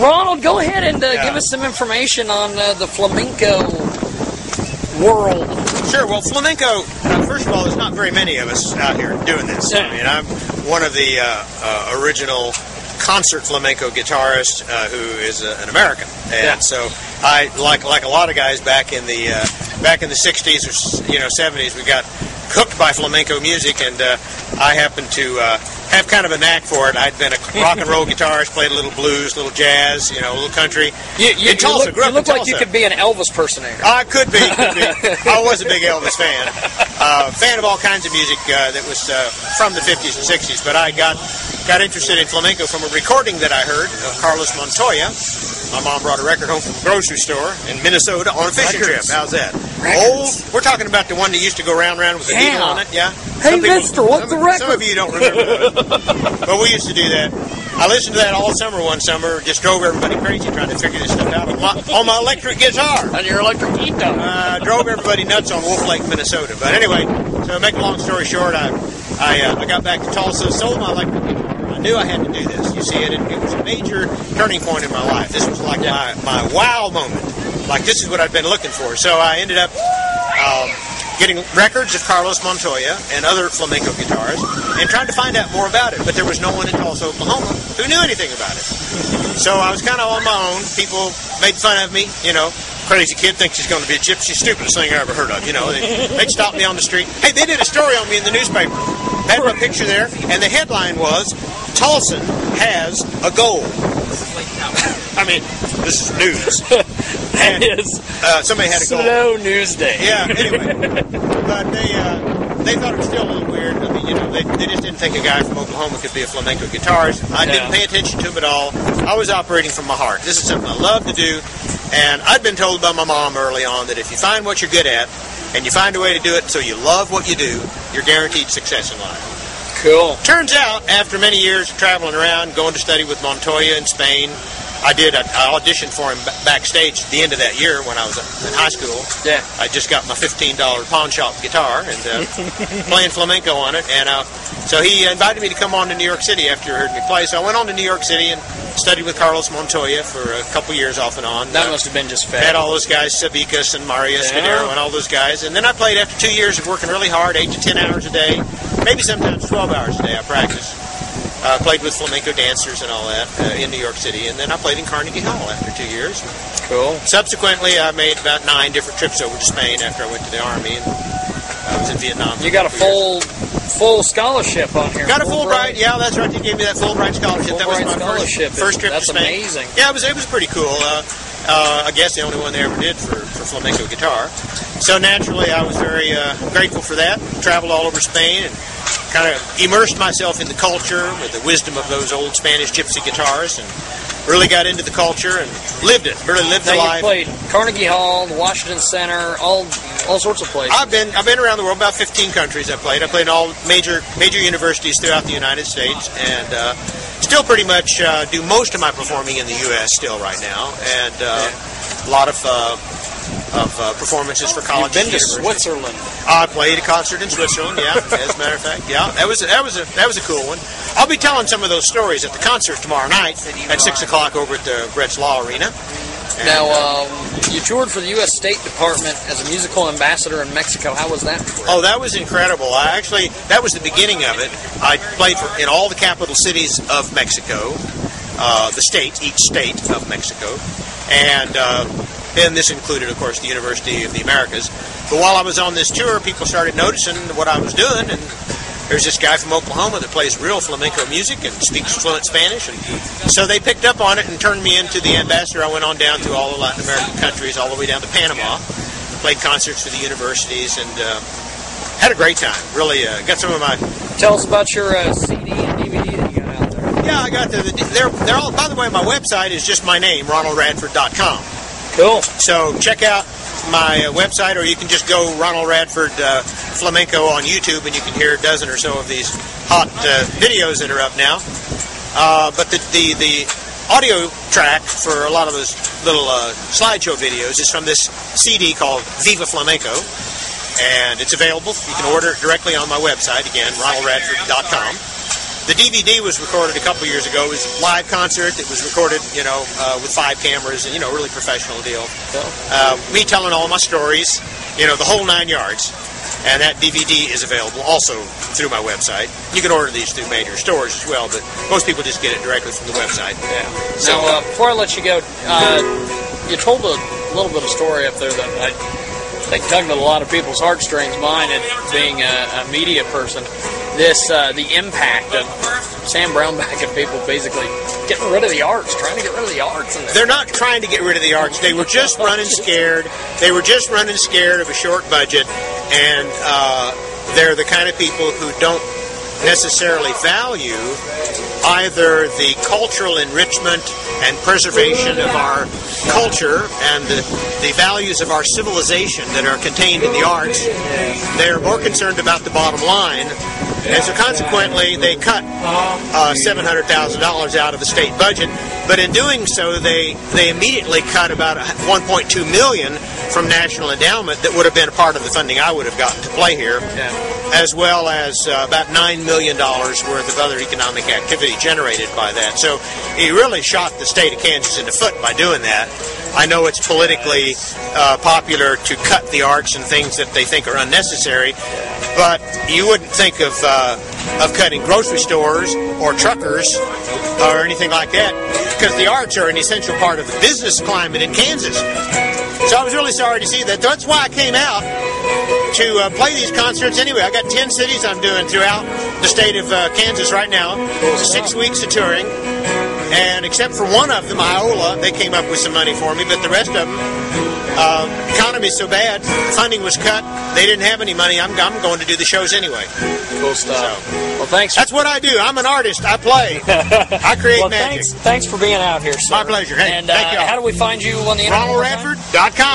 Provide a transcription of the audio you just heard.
Ronald, go ahead and uh, Yeah. give us some information on uh, the flamenco world. Sure. Well, flamenco. Uh, first of all, there's not very many of us out here doing this. Yeah. I mean, I'm one of the uh, uh, original concert flamenco guitarists uh, who is uh, an American, and Yeah. so I like like a lot of guys back in the uh, back in the '60s or you know '70s. We got hooked by flamenco music, and uh, I happened to uh, have kind of a knack for it. I'd been a rock and roll guitarist, played a little blues, a little jazz, you know, a little country. You, you, in you look, you look like you could be an Elvis personator. I could be, could be. I was a big Elvis fan. Uh, fan of all kinds of music uh, that was uh, from the 50s and 60s, but I got got interested in flamenco from a recording that I heard of Carlos Montoya. My mom brought a record home from the grocery store in Minnesota on a fishing Records. trip. How's that? Records. Old. We're talking about the one that used to go round round with the Yeah. needle on it. Yeah. Hey, Some people- mister, what's some, the Some of you don't remember that. but we used to do that. I listened to that all summer one summer. Just drove everybody crazy trying to figure this stuff out on my, on my electric guitar On your electric guitar. uh, drove everybody nuts on Wolf Lake, Minnesota. But anyway, so to make a long story short, I I, uh, I got back to Tulsa, sold my electric guitar. I knew I had to do this. You see, it, it was a major turning point in my life. This was like my, my wow moment. Like this is what I'd been looking for. So I ended up um, getting records of Carlos Montoya and other flamenco guitars and trying to find out more about it. But there was no one in Tulsa, Oklahoma who knew anything about it. So I was kind of on my own. People made fun of me, you know. Crazy kid thinks he's going to be a gypsy. Stupidest thing I ever heard of, you know. They, they'd stop me on the street. Hey, they did a story on me in the newspaper. Had my picture there, and the headline was Tulsa has a goal. I mean, this is news. That is Uh, somebody had a goal. Snow News Day. Yeah, anyway. but they uh, they thought it was still a little weird. I mean, you know, they, they just didn't think a guy from Oklahoma could be a flamenco guitarist. I Yeah. didn't pay attention to him at all. I was operating from my heart. This is something I love to do. And I'd been told by my mom early on that if you find what you're good at and you find a way to do it so you love what you do, you're guaranteed success in life. Cool. Turns out, after many years of traveling around, going to study with Montoya in Spain, I did. I, I auditioned for him ba- backstage at the end of that year when I was in high school. Yeah. I just got my fifteen dollar pawn shop guitar and uh, playing flamenco on it, and uh, so he invited me to come on to New York City after he heard me play. So I went on to New York City and studied with Carlos Montoya for a couple years off and on. That Uh, must have been just Had all those guys, Sabicas and Mario Yeah. Escudero and all those guys. And then I played after two years of working really hard, eight to ten hours a day, maybe sometimes 12 hours a day. I practiced. Uh, played with flamenco dancers and all that uh, in New York City. And then I played in Carnegie Hall after two years. Cool. Subsequently, I made about nine different trips over to Spain after I went to the Army. And I was in Vietnam. You got a couple years. full full scholarship on here. Got a Fulbright, yeah, that's right. They gave me that Fulbright scholarship. that was my scholarship. first, first trip That's to Spain. amazing. Yeah, it was it was pretty cool. Uh, uh, I guess the only one they ever did for, for flamenco guitar. So naturally, I was very uh, grateful for that. Traveled all over Spain and kind of immersed myself in the culture with the wisdom of those old Spanish gypsy guitars, and really got into the culture and lived it. Really lived Now the you life. played Carnegie Hall, the Washington Center, all all sorts of places. I've been I've been around the world, about 15 countries. I played. I played in all major major universities throughout the United States, and uh, still pretty much uh, do most of my performing in the U.S. still right now, and uh, a lot of. Of uh, performances for college. You've been to. Switzerland. I played a concert in Switzerland. Yeah, as a matter of fact, yeah, that was a, that was a that was a cool one. I'll be telling some of those stories at the concert tomorrow night at six o'clock over at the Gretz Law Arena. And, Now, uh, um, you toured for the U.S. State Department as a musical ambassador in Mexico. How was that? Oh, that was incredible. I actually, that was the beginning of it. I played for, in all the capital cities of Mexico, uh, the states, each state of Mexico, and uh, and this included, of course, the University of the Americas. But while I was on this tour, people started noticing what I was doing, and there's this guy from Oklahoma that plays real flamenco music and speaks fluent Spanish, and so they picked up on it and turned me into the ambassador. I went on down to all the Latin American countries, all the way down to Panama, played concerts for the universities, and uh, had a great time. Really, uh, got some of my. Tell us about your uh, CD and DVD that you got out there. Yeah, I got the they're they're all. By the way, my website is just my name, RonaldRadford.com. Cool. So check out my uh, website, or you can just go Ronald Radford uh, Flamenco on YouTube, and you can hear a dozen or so of these hot uh, videos that are up now. Uh, but the, the the audio track for a lot of those little uh, slideshow videos is from this CD called Viva Flamenco, and it's available. You can order it directly on my website again, RonaldRadford.com. the DVD was recorded a couple years ago. It was a live concert. It was recorded, you know, uh, with five cameras and you know, really professional deal. Uh, me telling all my stories, you know, the whole nine yards. And that DVD is available also through my website. You can order these through major stores as well, but most people just get it directly from the website. Yeah. So now, uh, before I let you go, uh, you told a little bit of story up there that I think tugged at a lot of people's heartstrings. Mine, at being a, a media person, this uh, the impact of Sam Brownback and people basically getting rid of the arts, trying to get rid of the arts. They're not trying to get rid of the arts. They were just running scared. They were just running scared of a short budget, and uh, they're the kind of people who don't necessarily value either the cultural enrichment and preservation of our culture and the, the values of our civilization that are contained in the arts. They're more concerned about the bottom line and so consequently, they cut uh, $700,000 out of the state budget. But in doing so, they, they immediately cut about 1.2 million from National Endowment that would have been a part of the funding I would have gotten to play here, yeah. As well as uh, about $9 million worth of other economic activity generated by that. So he really shot the state of Kansas in the foot by doing that. I know it's politically uh, popular to cut the arts and things that they think are unnecessary, but you wouldn't think of uh, of cutting grocery stores or truckers or anything like that because the arts are an essential part of the business climate in Kansas. So I was really sorry to see that. That's why I came out to uh, play these concerts anyway. I got 10 cities I'm doing throughout the state of uh, Kansas right now, six weeks of touring. And except for one of them, Iola, they came up with some money for me, but the rest of them, uh, economy's so bad, funding was cut, they didn't have any money. I'm, I'm going to do the shows anyway. Cool stuff. So, well, thanks. That's what I do. I'm an artist. I play. I create well, magic. Thanks, thanks for being out here, sir. My pleasure. Hey, and uh, how do we find you on the internet? RonaldRadford.com.